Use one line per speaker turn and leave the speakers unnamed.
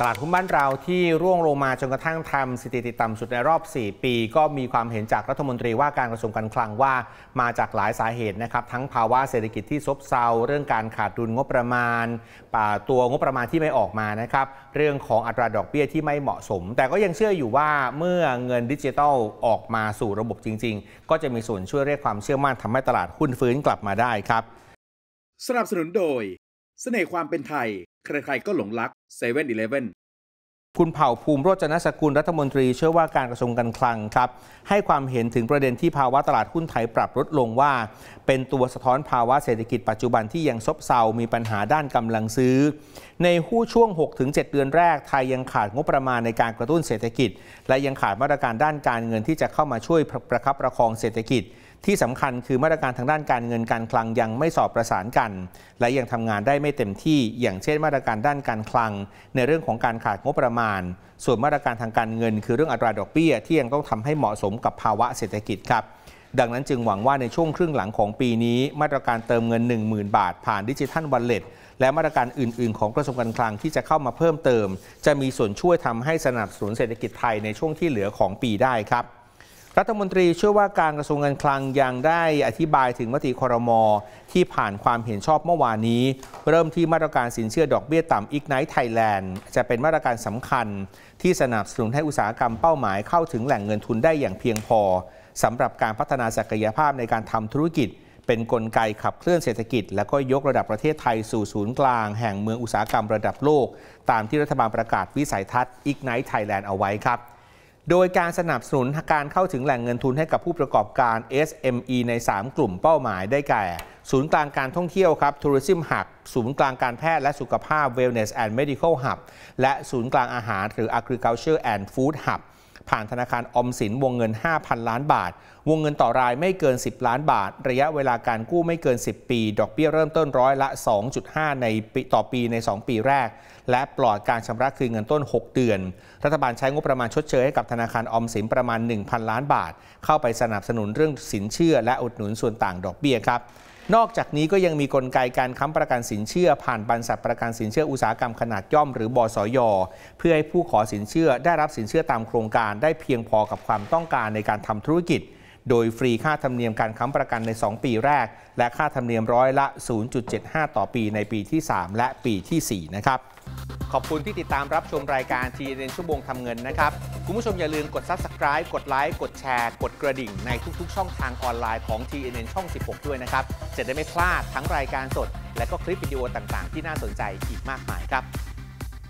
ตลาดหุ้นบ้านเราที่ร่วงลงมาจนกระทั่งทำสถิติต่ำสุดในรอบ 4 ปี ก็มีความเห็นจากรัฐมนตรีว่าการกระทรวงการคลังว่ามาจากหลายสาเหตุนะครับ ทั้งภาวะเศรษฐกิจที่ซบเซาเรื่องการขาดดุลงบประมาณตัวงบประมาณที่ไม่ออกมานะครับเรื่องของอัตราดอกเบี้ยที่ไม่เหมาะสม แต่ก็ยังเชื่ออยู่ว่าเมื่อเงินดิจิทัลออกมาสู่ระบบจริง ๆ ก็จะมีส่วนช่วยเรียกความเชื่อมั่นทำให้ตลาดหุ้นฟื้นกลับมาได้ครับ
สนับสนุนโดยเสน่ห์ความเป็นไทย ใครๆก็หลงรัก7 e เ e ่ e อ
คุณเผ่าภูมิโรจนสกุลรัฐมนตรีเชื่อว่าการกระทรวงการคลังครับ ให้ความเห็นถึงประเด็นที่ภาวะตลาดหุ้นไทยปรับลดลงว่า เป็นตัวสะท้อนภาวะเศรษฐกิจปัจจุบันที่ยังซบเซา มีปัญหาด้านกำลังซื้อ ในหู้ช่วง 6-7 เดือนแรก ไทยยังขาดงบประมาณในการกระตุ้นเศรษฐกิจ และยังขาดมาตรการด้านการเงินที่จะเข้ามาช่วยประคับประคองเศรษฐกิจ ที่สำคัญคือมาตรการทางด้านการเงินการคลังยังไม่สอบประสานกัน และยังทำงานได้ไม่เต็มที่ อย่างเช่นมาตรการด้านการคลัง ในเรื่องของการขาดงบประมาณ ส่วนมาตรการทางการเงิน คือเรื่องอัตราดอกเบี้ยที่ยังต้องทำให้เหมาะสมกับภาวะเศรษฐกิจครับดังนั้นจึงหวังว่าในช่วงครึ่งหลังของปีนี้ มาตรการเติมเงิน 10,000 บาท ผ่านดิจิทัลวันเล็ตและมาตรการอื่น ๆ ของกระทรวงการคลังที่จะเข้ามาเพิ่มเติม จะมีส่วนช่วยทำให้สนับสนุนเศรษฐกิจไทยในช่วงที่เหลือของปีได้ครับ รัฐมนตรีเชื่อว่าการกระทรวงการคลังยังได้อธิบายถึงมติคอรมอที่ผ่านความเห็นชอบเมื่อวานนี้ เริ่มที่มาตรการสินเชื่อดอกเบี้ยต่ำ Ignite Thailand จะเป็นมาตรการสำคัญ ที่สนับสนุนให้อุตสาหกรรมเป้าหมายเข้าถึงแหล่งเงินทุนได้อย่างเพียงพอสำหรับการพัฒนาศักยภาพในการทำธุรกิจ เป็นกลไกขับเคลื่อนเศรษฐกิจ และก็ยกระดับประเทศไทยสู่ศูนย์กลาง แห่งเมืองอุตสาหกรรมระดับโลก ตามที่รัฐบาลประกาศวิสัยทัศน์ Ignite Thailand เอาไว้ครับ โดยการสนับสนุนการเข้าถึงแหล่งเงินทุนให้กับผู้ประกอบการ SME ใน 3 กลุ่มเป้าหมายได้แก่ ศูนย์กลางการท่องเที่ยวครับ Tourism Hub ศูนย์กลางการแพทย์และสุขภาพ Wellness and Medical Hub และศูนย์กลางอาหารหรือ Agriculture and Food Hub ผ่านธนาคารอมสินวงเงิน 5,000 ล้านบาท วงเงินต่อรายไม่เกิน 10 ล้านบาท ระยะเวลาการกู้ไม่เกิน 10 ปี ดอกเบี้ยเริ่มต้นร้อยละ 2.5 ในต่อปีใน 2 ปีแรก และปลอดการชำระคืนเงินต้น 6 เดือน รัฐบาลใช้งบประมาณชดเชยให้กับธนาคารออมสินประมาณ 1,000 ล้านบาท เข้าไปสนับสนุนเรื่องสินเชื่อและอุดหนุนส่วนต่างดอกเบี้ยครับ นอกจากนี้ก็ยังมีกลไกการค้ำประกันสินเชื่อ ผ่านบรรษัทประกันสินเชื่ออุตสาหกรรมขนาดย่อมหรือบสยเพื่อให้ผู้ขอสินเชื่อได้รับสินเชื่อตามโครงการได้เพียงพอกับความต้องการในการทำธุรกิจ โดยฟรีค่าธรรมเนียมการค้ำประกันใน 2 ปีแรก และค่าธรรมเนียมร้อยละ 0.75 ต่อปีในปีที่ 3 และปีที่ 4 นะครับ ขอบคุณที่ติดตามรับชมรายการทีเรนชั่วโมงทำเงินนะครับ คุณผู้ชมอย่าลืมกด Subscribe กดไลค์กดแชร์กดกระดิ่งในทุกๆ ช่องทางออนไลน์ของ TNN ช่อง 16 ด้วยนะครับ จะได้ไม่พลาดทั้งรายการสด และก็คลิปวิดีโอต่างๆ ที่น่าสนใจอีกมากมายครับ